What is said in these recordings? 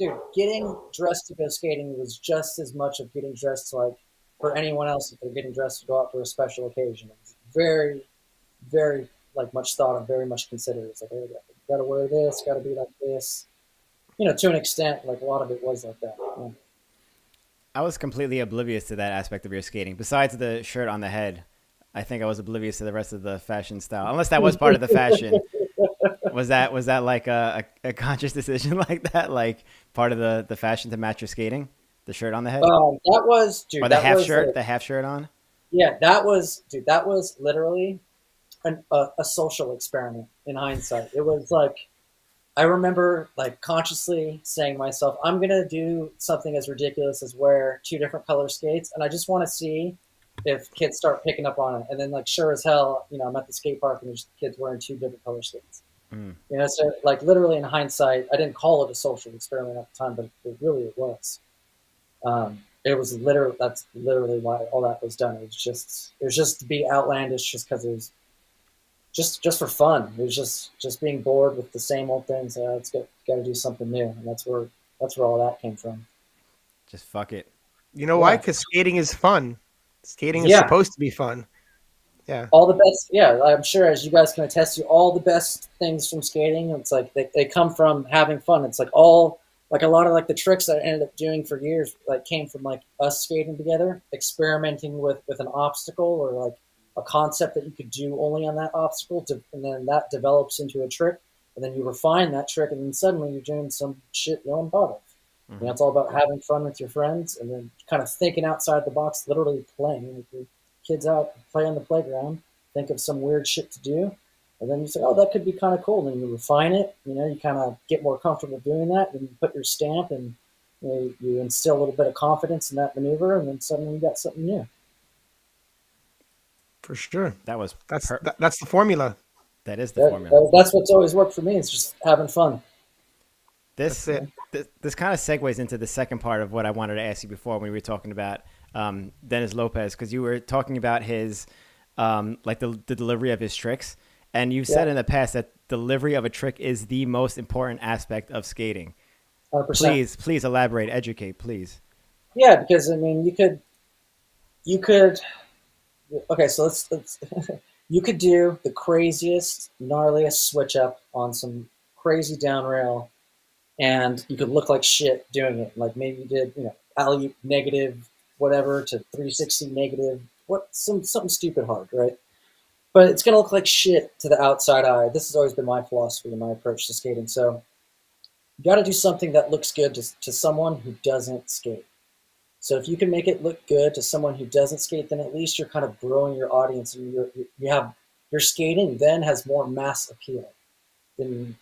dude, getting dressed to go skating was just as much of getting dressed to like for anyone else if they're getting dressed to go out for a special occasion. Very, very like much thought of, very much considered. It's like, hey, got to wear this, got to be like this. You know, to an extent, like a lot of it was like that. Yeah. I was completely oblivious to that aspect of your skating. Besides the shirt on the head, I think I was oblivious to the rest of the fashion style. Unless that was part of the fashion. was that was that like a, a, conscious decision like that? Like part of the, the fashion to match your skating? The shirt on the head? Um, that was dude. Or the half shirt, the half shirt on? Yeah, that was dude, that was literally an, a, a social experiment in hindsight. It was like I remember like consciously saying to myself, I'm gonna do something as ridiculous as wear two different color skates, and I just want to see if kids start picking up on it. And then like sure as hell, you know, I'm at the skate park and there's kids wearing two different color skates. Mm. You know, so like literally in hindsight, I didn't call it a social experiment at the time, but it really it was. Um, it was literally that's literally why all that was done. It was just it was just to be outlandish, just because it was just just for fun. It was just just being bored with the same old things. Uh, let's get got to do something new, and that's where that's where all that came from. Just fuck it. You know yeah. why? Because skating is fun. Skating is yeah. supposed to be fun. Yeah. All the best. Yeah, I'm sure as you guys can attest to, all the best things from skating. It's like they, they come from having fun. It's like all like a lot of like the tricks that I ended up doing for years like came from like us skating together, experimenting with with an obstacle or like a concept that you could do only on that obstacle, to, and then that develops into a trick, and then you refine that trick, and then suddenly you're doing some shit no one thought of. Mm-hmm. You know, it's all about having fun with your friends, and then kind of thinking outside the box, literally playing. with your kids out, play on the playground, think of some weird shit to do, and then you say, "Oh, that could be kind of cool." And then you refine it. You know, you kind of get more comfortable doing that, and you put your stamp, and you, know, you instill a little bit of confidence in that maneuver, and then suddenly you got something new. For sure. That was that's per- that, that's the formula. That is the that, formula. That's what's always worked for me. It's just having fun. This, this, this kind of segues into the second part of what I wanted to ask you before when we were talking about um, Dennis Lopez because you were talking about his um, like the, the delivery of his tricks, and you said yeah. in the past that delivery of a trick is the most important aspect of skating. 100%. Please, please elaborate, educate, please. Yeah, because I mean, you could, you could okay, so let's, let's you could do the craziest, gnarliest switch up on some crazy down rail, and you could look like shit doing it. Like maybe you did, you know, alley negative, whatever, to 360 negative, what some something stupid hard, right? But it's gonna look like shit to the outside eye. This has always been my philosophy and my approach to skating. So you got to do something that looks good to, to someone who doesn't skate. So if you can make it look good to someone who doesn't skate, then at least you're kind of growing your audience, and you're, you have your skating then has more mass appeal, in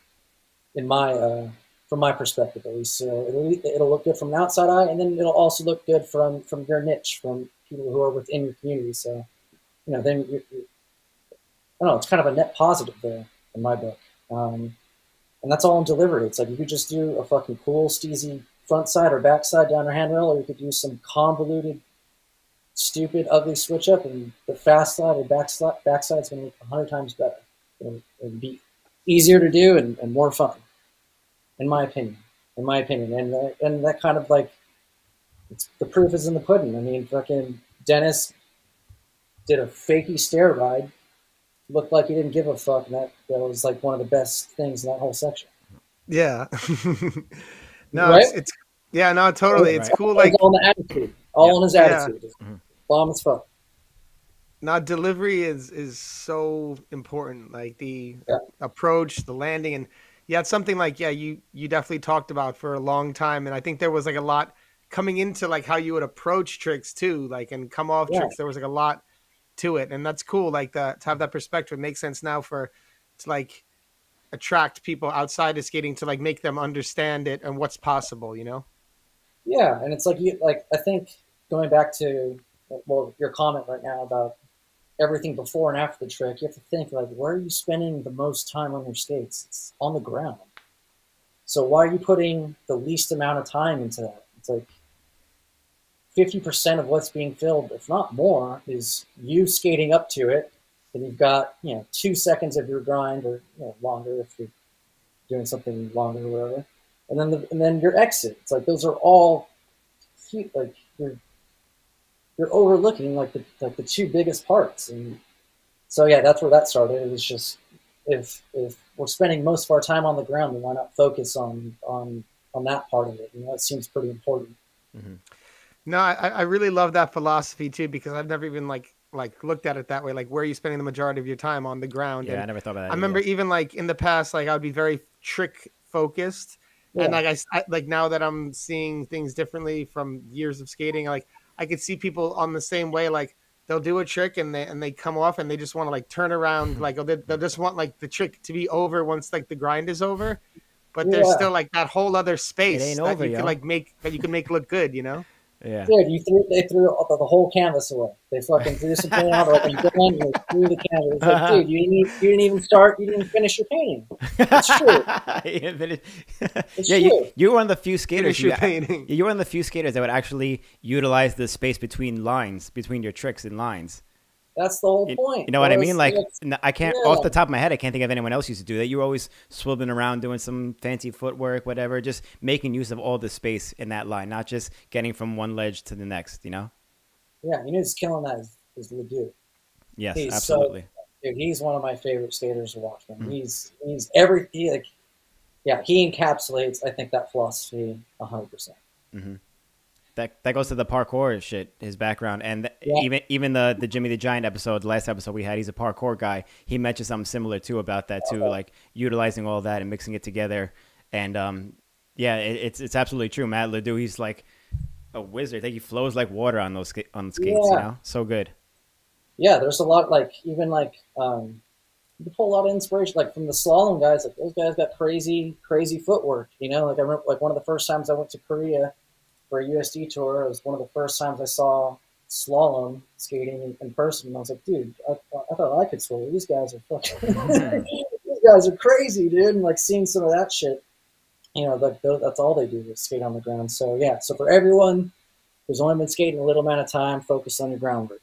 in my uh, from my perspective at least. So it'll it'll look good from an outside eye, and then it'll also look good from from your niche, from people who are within your community. So you know, then you're, you're, I don't know. It's kind of a net positive there in my book. Um, and that's all in delivery. It's like you could just do a fucking cool, steezy front side or back side down your handrail, or you could use some convoluted, stupid, ugly switch up, and the fast side or back side backside is going to look hundred times better. It'll, be easier to do and, and, more fun, in my opinion. In my opinion, and uh, and that kind of like, the proof is in the pudding. I mean, fucking Dennis did a fakey stair ride, looked like he didn't give a fuck, and that that was like one of the best things in that whole section. Yeah. No, right? it's, it's, yeah, no, totally. It's cool. Like all the attitude, all yeah. on his attitude. Yeah. Mm-hmm. Bomb as fuck. Now delivery is is so important. Like the yeah. approach, the landing, and yeah, it's something like yeah, you you definitely talked about for a long time, and I think there was like a lot coming into like how you would approach tricks too, like and come off yeah. tricks. There was like a lot to it, and that's cool. Like that to have that perspective makes sense now for to like attract people outside of skating to like make them understand it and what's possible you know yeah and it's like you like i think going back to well your comment right now about everything before and after the trick you have to think like where are you spending the most time on your skates it's on the ground so why are you putting the least amount of time into that it's like 50% of what's being filled if not more is you skating up to it And you've got you know two seconds of your grind or you know, longer if you're doing something longer or whatever. and then the, and then your exit. It's like those are all like you're you're overlooking like the like the two biggest parts, and so yeah, that's where that started. It was just if if we're spending most of our time on the ground, then why not focus on on on that part of it? You know, it seems pretty important. Mm-hmm. No, I, I really love that philosophy too because I've never even like like looked at it that way. Like, where are you spending the majority of your time on the ground? Yeah, and I never thought about that. I remember even like in the past, like I would be very trick focused, yeah. and like I, I like now that I'm seeing things differently from years of skating, like I could see people on the same way, like they'll do a trick and they and they come off and they just want to like turn around, mm-hmm. like oh, they, they'll just want like the trick to be over once like the grind is over, but yeah. there's still like that whole other space that over, you yo. can like make that you can make look good, you know. Yeah. Dude, you threw they threw the, the whole canvas away. They fucking threw some paint out, like you done, you threw the canvas. It's like, dude, you didn't even, you didn't even start, you didn't finish your painting. It's true. it's yeah, true. You, you were one of the few skaters. Finish your painting. You were one of the few skaters that would actually utilize the space between lines, between your tricks and lines. That's the whole point. You know what I mean? Like, I can't yeah. off the top of my head, I can't think of anyone else used to do that. You're always swiveling around doing some fancy footwork, whatever, just making use of all the space in that line, not just getting from one ledge to the next. You know? Yeah, you know who's killing that is, is Ledoux. Yes, he's absolutely. So, dude, he's one of my favorite skaters to watch. Man, mm-hmm. he's he's every he, like, yeah, he encapsulates. I think that philosophy hundred percent. That that goes to the parkour shit, his background, and yeah. even even the the Jimmy the Giant episode, the last episode we had, he's a parkour guy. He mentioned something similar too about that too, like utilizing all that and mixing it together. And um, yeah, it, it's it's absolutely true. Matt Ledoux, he's like a wizard. I think he flows like water on those on skates. Yeah. You know, so good. Yeah, there's a lot like even like um, you pull a lot of inspiration like from the slalom guys. Like those guys got crazy crazy footwork. You know, like I remember like one of the first times I went to Korea for a USD tour. It was one of the first times I saw slalom skating in, person. And I was like, dude, I, I thought I could swim. These guys are fucking, these guys are crazy, dude. And like seeing some of that shit, you know, like that's all they do is skate on the ground. So yeah, so for everyone who's only been skating a little amount of time, focus on your groundwork.